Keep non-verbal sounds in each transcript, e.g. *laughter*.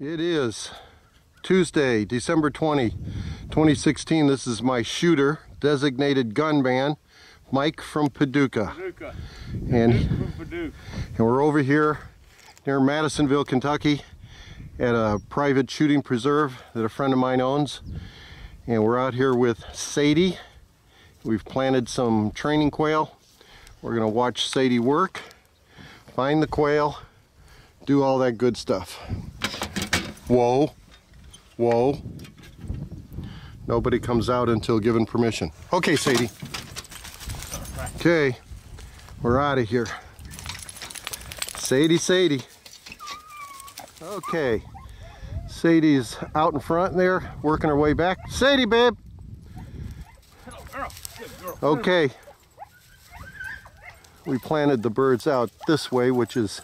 It is Tuesday, December 20, 2016. This is my shooter, designated gunman, Mike from Paducah. Paducah. And, From Paducah. and we're over here near Madisonville, Kentucky at a private shooting preserve that a friend of mine owns. And we're out here with Sadie. We've planted some training quail. We're gonna watch Sadie work, find the quail, do all that good stuff. Whoa, whoa. Nobody comes out until given permission. Okay, Sadie. Okay, we're out of here. Sadie, Sadie. Okay, Sadie's out in front there, working her way back. Sadie, babe. Oh, girl. Good girl. Okay. We planted the birds out this way, which is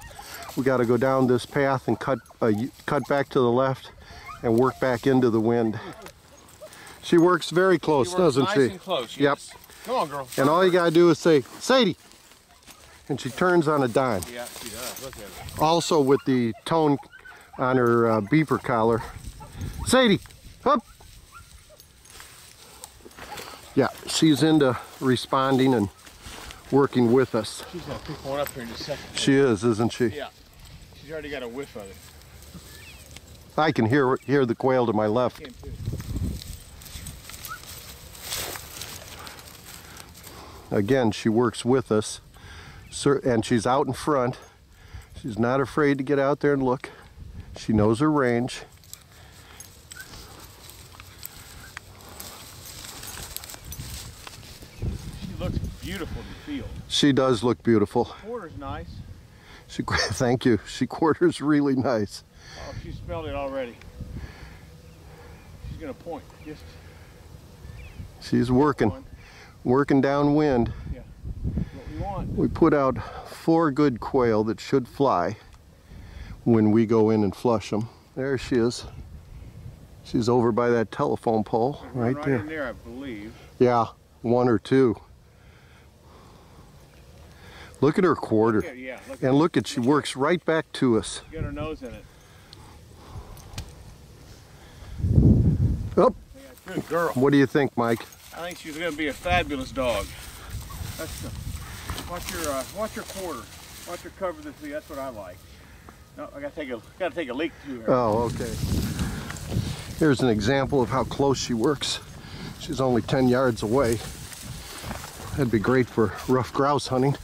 we got to go down this path and cut uh, cut back to the left and work back into the wind. She works very close, She works doesn't nice she? and close, Yep. Come on, girl. And all you got to do is say, Sadie. And she turns on a dime. Yeah, she does. Look at her. Also with the tone on her uh, beeper collar. Sadie, up. Yeah, she's into responding and working with us. She's gonna pick one up here in a second. She is, isn't she? Yeah. She's already got a whiff of it. I can hear hear the quail to my left. Again, she works with us, and she's out in front. She's not afraid to get out there and look. She knows her range. She looks beautiful in the field. She does look beautiful. The Quarter's nice. She, *laughs* thank you. She quarters really nice. Oh, she smelled it already. She's gonna point. Just She's working, one. working downwind. What we want. We put out four good quail that should fly when we go in and flush them. There she is. She's over by that telephone pole right one there. in there, I believe. Yeah, one or two. Look at her quarter. Yeah, yeah. Look And look at, she works right back to us. Got her nose in it. Oh, good girl. what do you think, Mike? I think she's gonna be a fabulous dog. That's the, watch your uh, watch your quarter. Watch her cover this thing. That's what I like. No, I gotta take a gotta take a leak through her. Oh, okay. Here's an example of how close she works. She's only 10 yards away. That'd be great for ruffed grouse hunting.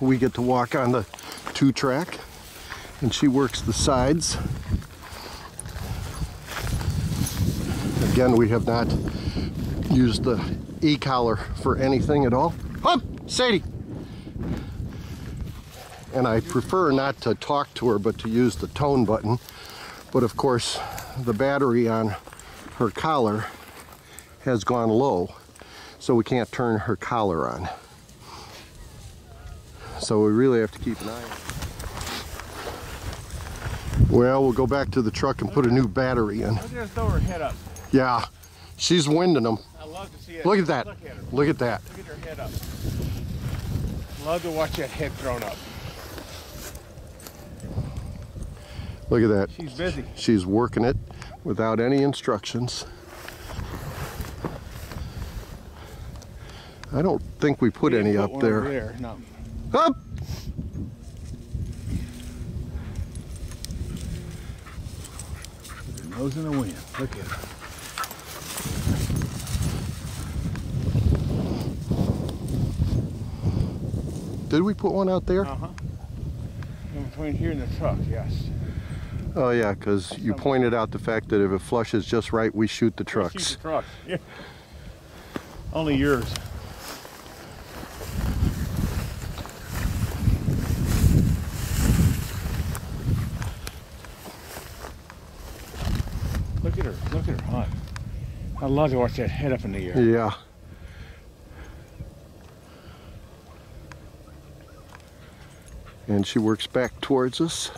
We get to walk on the two track and she works the sides. Again, we have not used the e-collar for anything at all. Up, Sadie! And I prefer not to talk to her, but to use the tone button. But of course, the battery on her collar has gone low, so we can't turn her collar on. So we really have to keep an eye on. Well, we'll go back to the truck and put a new battery in. Look at her throw her head up. Yeah, she's winding them. I love to see it. Look at that. Look at. Look at that. Look at her head up. Love to watch that head thrown up. Look at that. She's busy. She's working it without any instructions. I don't think we put We any didn't up put one over there. there. No. Up! Her nose in the wind. Look at her. Did we put one out there? Uh huh. In between here and the truck, yes. Oh yeah, because you pointed out the fact that if it flushes just right, we shoot the Shoot trucks. the truck. Yeah. Only yours. Look at her. Look at her hunt. I love to watch that head up in the air. Yeah. And she works back towards us.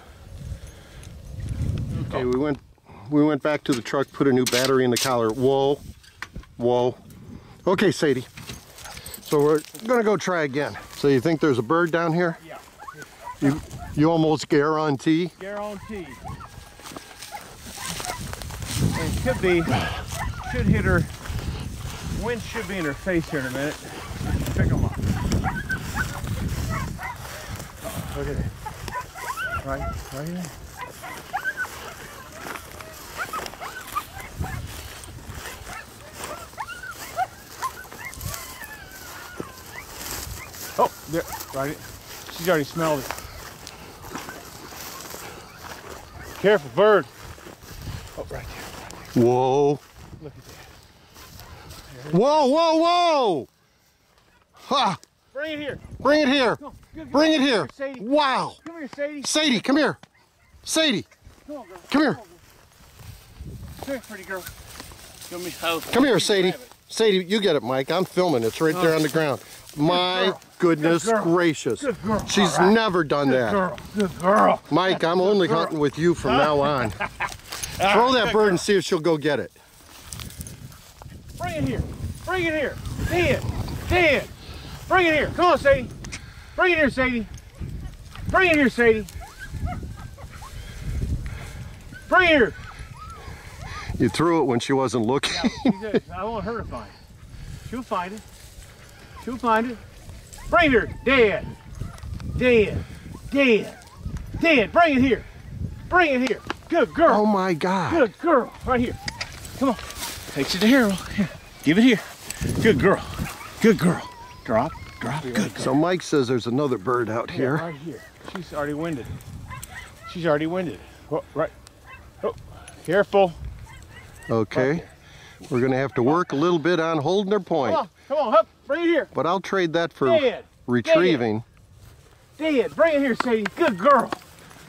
Okay, we went we went back to the truck, put a new battery in the collar. Whoa. Whoa. Okay, Sadie. So we're gonna go try again. So you think there's a bird down here? Yeah. You you almost guarantee? Guarantee. It could be, should hit her, wind should be in her face here in a minute. Pick them up. Oh, look at it. Right, right there. Oh, there, right. She's already smelled it. Careful, bird. Oh, right there. Whoa. Look at that. Whoa, whoa, whoa! Ha! Bring it here. Bring it here. Come on. Good, Bring good. it here. Sadie. Wow. Come here, Sadie. Sadie, come here. Sadie, Come on, girl. come here. Come here, pretty girl. Give me oh, Come here, you Sadie. grab it. Sadie, you get it, Mike. I'm filming. It's right there oh, on the ground. My girl. goodness Good girl. gracious. Good girl. She's All right. never done Good that. girl. Good girl. Mike, I'm only hunting with you from *laughs* now on. Throw that bird and see if she'll go get it. Bring it here. Bring it here. Dan. Dan. Bring it here. Come on, Sadie. Bring it here, Sadie. Bring it here, Sadie. Bring it here. You threw it when she wasn't looking. A- I want her to find it. She'll find it. She'll find it. Bring it here. Dad. Dad. Dad. Dad, bring it here. Bring it here. Good girl. Oh my God. Good girl. Right here. Come on. Takes it to Harold. Here. Give it here. Good girl. Good girl. Drop. Drop. Good girl. So Mike says there's another bird out Yeah, here. Right here. She's already winded. She's already winded. Oh, right. Oh, careful. Okay. We're gonna have to work a little bit on holding her point. Come on. Come on. Up. Bring it here. but I'll trade that for Dad. retrieving. Dad, bring it here, Sadie. Good girl.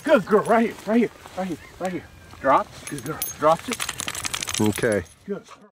Good girl. Right here. Right here. Right here. Right here. Drop. Good girl. Drops it. Okay. Good. girl.